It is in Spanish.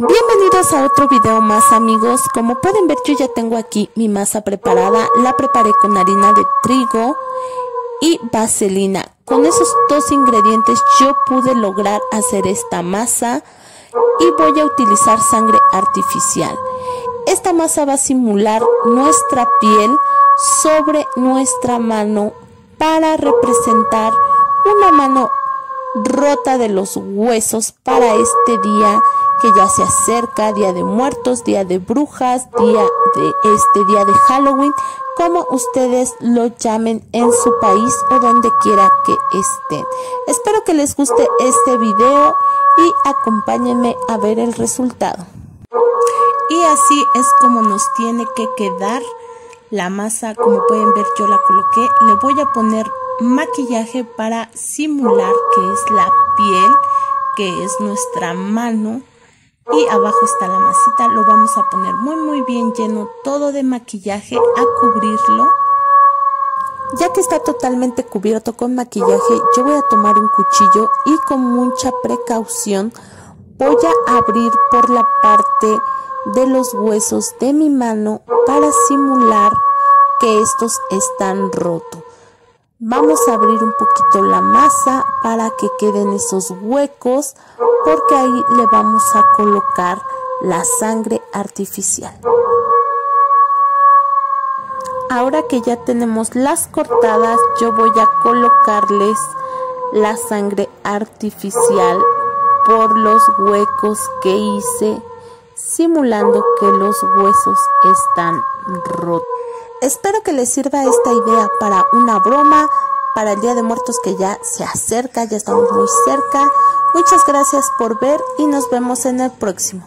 Bienvenidos a otro video más amigos, como pueden ver yo ya tengo aquí mi masa preparada, la preparé con harina de trigo y vaselina. Con esos dos ingredientes yo pude lograr hacer esta masa y voy a utilizar sangre artificial. Esta masa va a simular nuestra piel sobre nuestra mano para representar una mano rota de los huesos para este día que ya se acerca, Día de Muertos, Día de Brujas, Día de este Día de Halloween, como ustedes lo llamen en su país o donde quiera que estén. Espero que les guste este video y acompáñenme a ver el resultado. Y así es como nos tiene que quedar la masa, como pueden ver yo la coloqué. Le voy a poner maquillaje para simular que es la piel, que es nuestra mano y abajo está la masita. Lo vamos a poner muy muy bien lleno todo de maquillaje a cubrirlo. Ya que está totalmente cubierto con maquillaje yo voy a tomar un cuchillo y con mucha precaución voy a abrir por la parte de los huesos de mi mano para simular que estos están rotos Vamos a abrir un poquito la masa para que queden esos huecos porque ahí le vamos a colocar la sangre artificial. Ahora que ya tenemos las cortadas, yo voy a colocarles la sangre artificial por los huecos que hice, simulando que los huesos están rotos. Espero que les sirva esta idea para una broma, para el Día de Muertos que ya se acerca, ya estamos muy cerca. Muchas gracias por ver y nos vemos en el próximo.